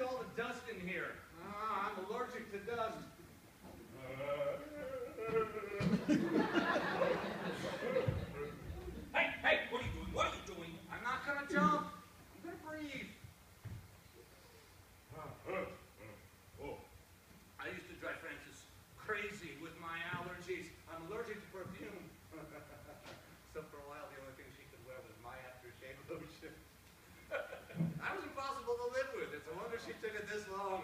all the dust in here? Ah, I'm allergic to dust. Hey, hey, what are you doing? What are you doing? I'm not gonna jump. I'm gonna breathe. Oh. I used to drive Francis crazy with my she took it this long.